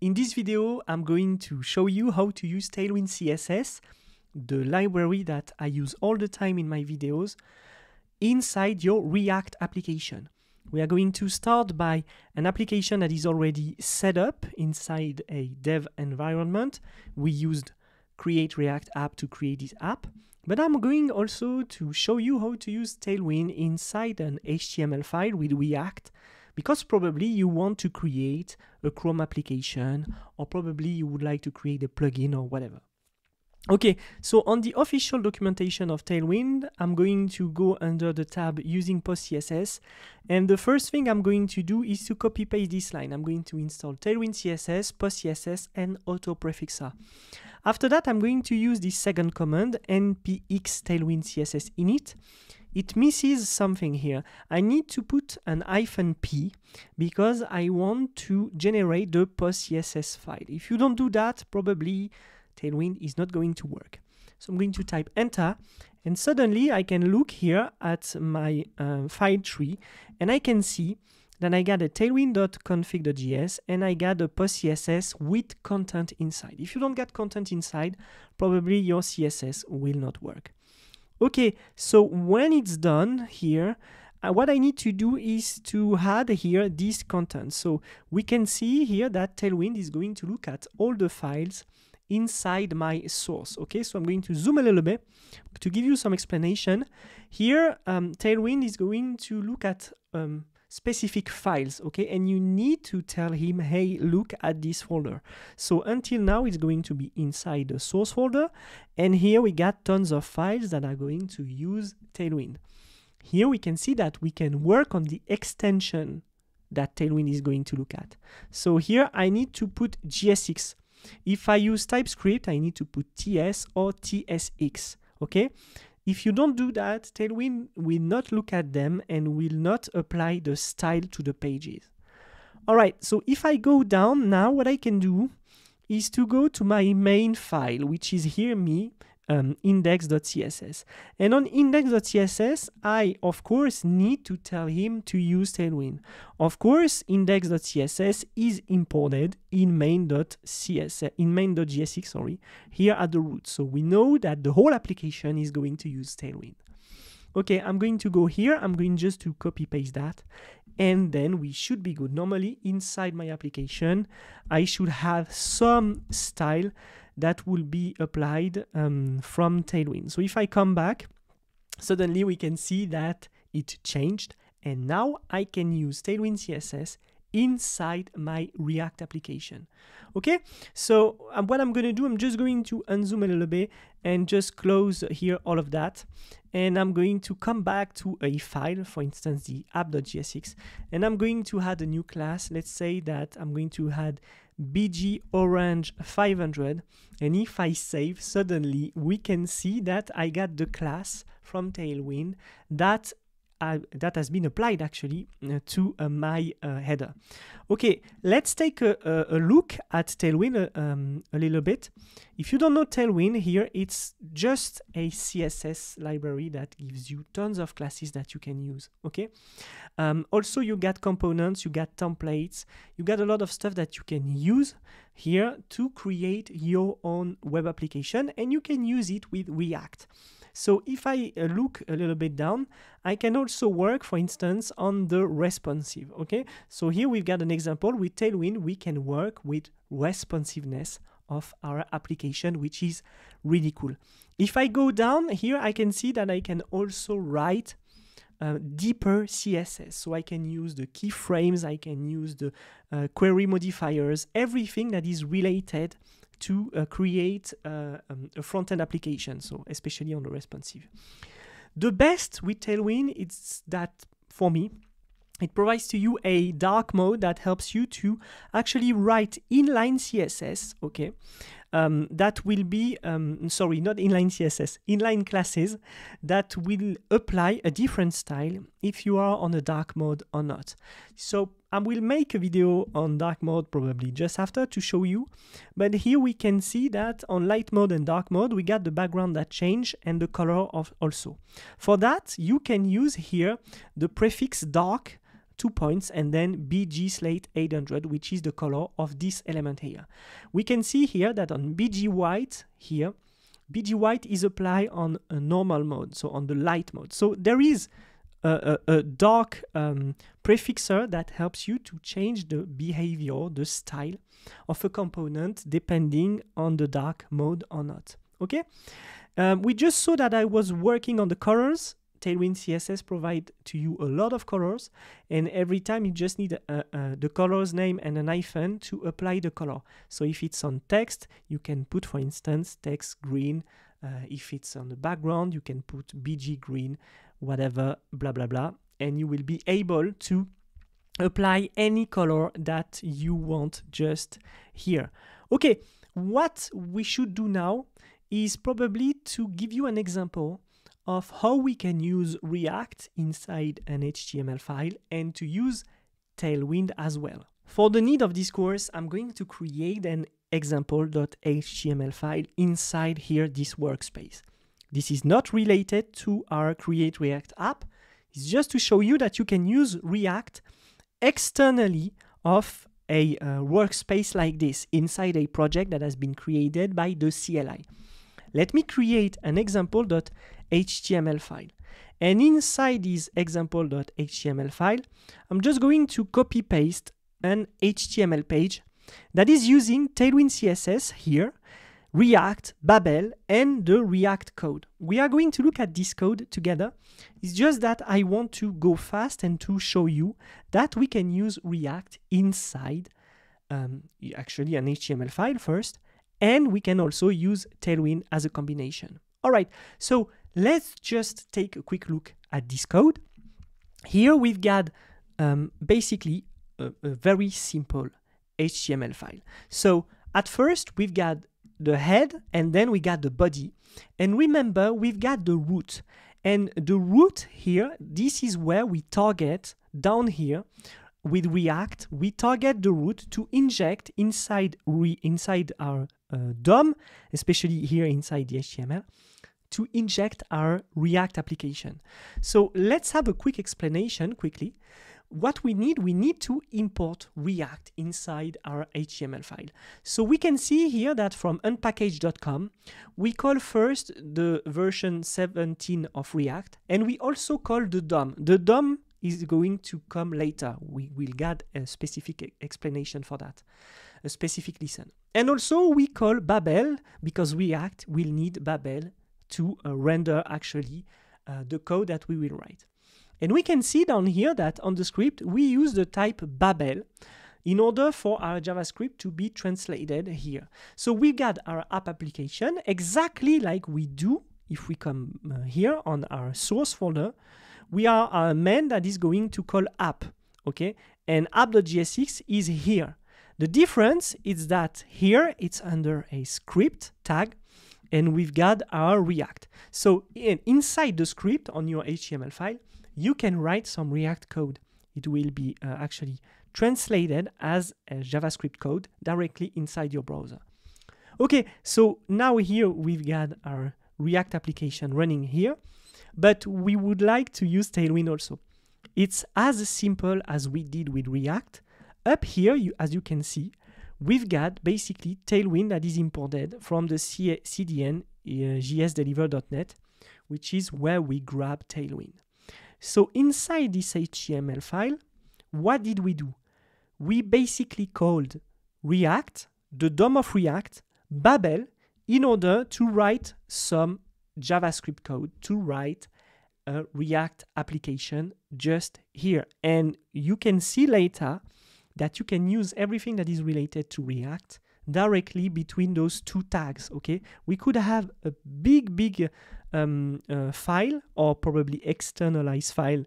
In this video, I'm going to show you how to use Tailwind CSS, the library that I use all the time in my videos, inside your React application. We are going to start by an application that is already set up inside a dev environment. We used create React app to create this app. But I'm going also to show you how to use Tailwind inside an HTML file with React because probably you want to create a Chrome application or probably you would like to create a plugin or whatever. Okay, so on the official documentation of Tailwind, I'm going to go under the tab using PostCSS. And the first thing I'm going to do is to copy paste this line. I'm going to install Tailwind CSS, PostCSS, and AutoPrefixer. After that, I'm going to use the second command, npx tailwind css init. It misses something here. I need to put an hyphen p because I want to generate the PostCSS file. If you don't do that, probably Tailwind is not going to work. So I'm going to type enter and suddenly I can look here at my uh, file tree and I can see that I got a tailwind.config.js and I got a post-CSS with content inside. If you don't get content inside, probably your CSS will not work. Okay, so when it's done here, uh, what I need to do is to add here this content. So we can see here that Tailwind is going to look at all the files inside my source. Okay, so I'm going to zoom a little bit to give you some explanation. Here, um, Tailwind is going to look at um, specific files, okay? And you need to tell him, hey, look at this folder. So until now, it's going to be inside the source folder. And here we got tons of files that are going to use Tailwind. Here we can see that we can work on the extension that Tailwind is going to look at. So here I need to put JSX. If I use TypeScript, I need to put TS or TSX, okay? If you don't do that, Tailwind will not look at them and will not apply the style to the pages. All right, so if I go down now, what I can do is to go to my main file, which is here me, um, index.css. And on index.css, I, of course, need to tell him to use Tailwind. Of course, index.css is imported in main.css, in main.jsx, sorry, here at the root. So we know that the whole application is going to use Tailwind. Okay, I'm going to go here. I'm going just to copy paste that. And then we should be good. Normally, inside my application, I should have some style that will be applied um, from Tailwind. So if I come back, suddenly we can see that it changed and now I can use Tailwind CSS inside my React application. Okay, so um, what I'm going to do, I'm just going to unzoom a little bit and just close here all of that. And I'm going to come back to a file, for instance, the app.jsx, and I'm going to add a new class. Let's say that I'm going to add BG Orange 500 and if I save suddenly we can see that I got the class from Tailwind that uh, that has been applied actually uh, to uh, my uh, header. Okay, let's take a, a, a look at Tailwind uh, um, a little bit. If you don't know Tailwind here, it's just a CSS library that gives you tons of classes that you can use, okay? Um, also, you got components, you got templates, you got a lot of stuff that you can use here to create your own web application and you can use it with React. So if I uh, look a little bit down, I can also work, for instance, on the responsive, okay? So here we've got an example with Tailwind, we can work with responsiveness of our application, which is really cool. If I go down here, I can see that I can also write uh, deeper CSS. So I can use the keyframes, I can use the uh, query modifiers, everything that is related to uh, create uh, um, a front-end application, so especially on the responsive. The best with Tailwind is that, for me, it provides to you a dark mode that helps you to actually write inline CSS, okay? Um, that will be, um, sorry, not inline CSS, inline classes that will apply a different style if you are on a dark mode or not. So I will make a video on dark mode probably just after to show you, but here we can see that on light mode and dark mode, we got the background that change and the color of also. For that, you can use here the prefix dark two points and then BG slate 800, which is the color of this element here. We can see here that on BG white here, BG white is applied on a normal mode, so on the light mode. So there is a, a, a dark um, prefixer that helps you to change the behavior, the style of a component depending on the dark mode or not. Okay, um, we just saw that I was working on the colors. Tailwind CSS provide to you a lot of colors, and every time you just need a, a, the color's name and an hyphen to apply the color. So if it's on text, you can put, for instance, text green. Uh, if it's on the background, you can put BG green, whatever, blah blah blah, and you will be able to apply any color that you want just here. Okay, what we should do now is probably to give you an example of how we can use React inside an HTML file and to use Tailwind as well. For the need of this course, I'm going to create an example.html file inside here this workspace. This is not related to our Create React app. It's just to show you that you can use React externally of a uh, workspace like this inside a project that has been created by the CLI. Let me create an example.html file. And inside this example.html file, I'm just going to copy paste an HTML page that is using Tailwind CSS here, React, Babel, and the React code. We are going to look at this code together. It's just that I want to go fast and to show you that we can use React inside um, actually an HTML file first, and we can also use Tailwind as a combination. All right, so let's just take a quick look at this code. Here we've got um, basically a, a very simple HTML file. So at first we've got the head and then we got the body. And remember, we've got the root. And the root here, this is where we target down here with React, we target the root to inject inside re, inside our uh, DOM, especially here inside the HTML, to inject our React application. So let's have a quick explanation quickly. What we need, we need to import React inside our HTML file. So we can see here that from unpkg.com, we call first the version 17 of React, and we also call the DOM. The DOM is going to come later. We will get a specific explanation for that, a specific listen. And also we call Babel because React will need Babel to uh, render actually uh, the code that we will write. And we can see down here that on the script we use the type Babel in order for our JavaScript to be translated here. So we got our app application exactly like we do if we come uh, here on our source folder we are a man that is going to call app, okay? And app.jsx is here. The difference is that here it's under a script tag and we've got our React. So in, inside the script on your HTML file, you can write some React code. It will be uh, actually translated as a JavaScript code directly inside your browser. Okay, so now here we've got our React application running here but we would like to use Tailwind also. It's as simple as we did with React. Up here, you, as you can see, we've got basically Tailwind that is imported from the C CDN uh, jsdelivr.net, which is where we grab Tailwind. So inside this HTML file, what did we do? We basically called React, the DOM of React, Babel, in order to write some JavaScript code to write a React application just here. And you can see later that you can use everything that is related to React directly between those two tags, okay? We could have a big, big um, uh, file or probably externalized file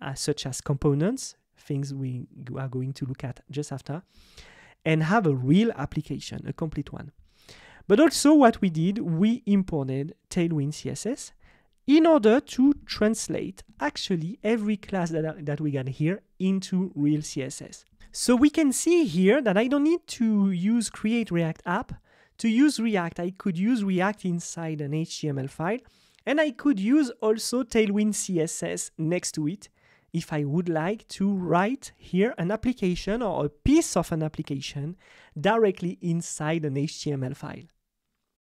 uh, such as components, things we are going to look at just after, and have a real application, a complete one. But also what we did, we imported Tailwind CSS in order to translate actually every class that, that we got here into real CSS. So we can see here that I don't need to use create React app. To use React, I could use React inside an HTML file, and I could use also Tailwind CSS next to it if I would like to write here an application or a piece of an application directly inside an HTML file.